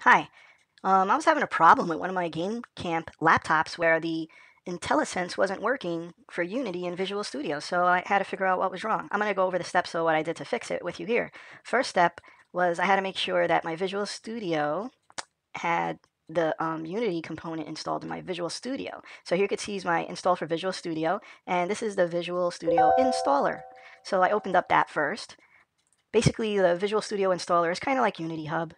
Hi, um, I was having a problem with one of my Game Camp laptops where the IntelliSense wasn't working for Unity in Visual Studio, so I had to figure out what was wrong. I'm going to go over the steps of what I did to fix it with you here. First step was I had to make sure that my Visual Studio had the um, Unity component installed in my Visual Studio. So here you can see my install for Visual Studio, and this is the Visual Studio installer. So I opened up that first. Basically, the Visual Studio installer is kind of like Unity Hub.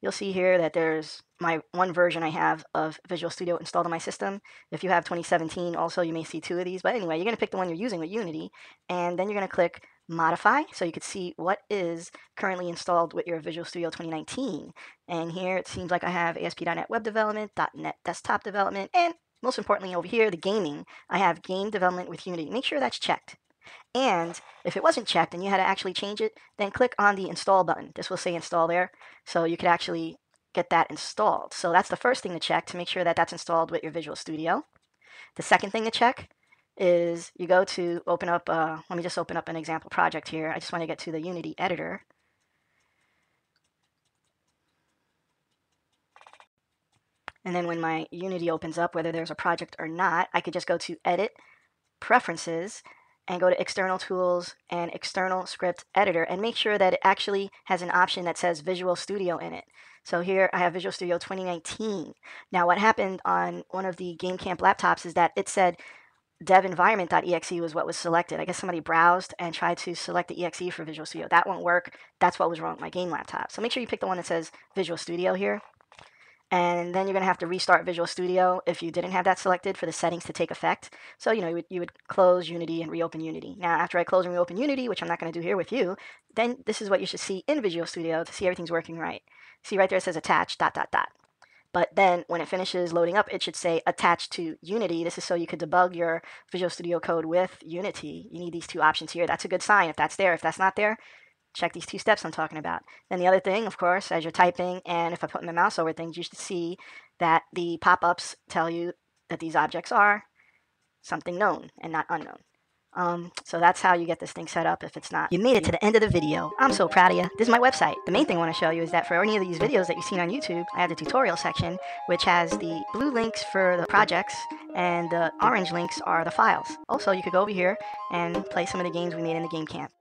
You'll see here that there's my one version I have of Visual Studio installed on my system. If you have 2017, also you may see two of these. But anyway, you're going to pick the one you're using with Unity, and then you're going to click Modify, so you can see what is currently installed with your Visual Studio 2019. And here it seems like I have ASP.NET Web Development, .NET Desktop Development, and most importantly over here, the gaming, I have game development with Unity. Make sure that's checked. And if it wasn't checked and you had to actually change it, then click on the install button. This will say install there. So you could actually get that installed. So that's the first thing to check to make sure that that's installed with your Visual Studio. The second thing to check is you go to open up, uh, let me just open up an example project here. I just want to get to the Unity editor. And then when my Unity opens up, whether there's a project or not, I could just go to Edit, Preferences, and go to external tools and external script editor and make sure that it actually has an option that says Visual Studio in it. So here I have Visual Studio 2019. Now what happened on one of the Game Camp laptops is that it said dev environment.exe was what was selected. I guess somebody browsed and tried to select the exe for Visual Studio. That won't work. That's what was wrong with my game laptop. So make sure you pick the one that says Visual Studio here and then you're going to have to restart Visual Studio if you didn't have that selected for the settings to take effect. So, you know, you would, you would close Unity and reopen Unity. Now, after I close and reopen Unity, which I'm not going to do here with you, then this is what you should see in Visual Studio to see everything's working right. See right there it says attach dot dot dot. But then when it finishes loading up, it should say attached to Unity. This is so you could debug your Visual Studio code with Unity. You need these two options here. That's a good sign if that's there. If that's not there, check these two steps I'm talking about. Then the other thing, of course, as you're typing, and if I put my mouse over things, you should see that the pop-ups tell you that these objects are something known and not unknown. Um, so that's how you get this thing set up if it's not. You made it to the end of the video. I'm so proud of you. This is my website. The main thing I want to show you is that for any of these videos that you've seen on YouTube, I have the tutorial section, which has the blue links for the projects and the orange links are the files. Also, you could go over here and play some of the games we made in the game camp.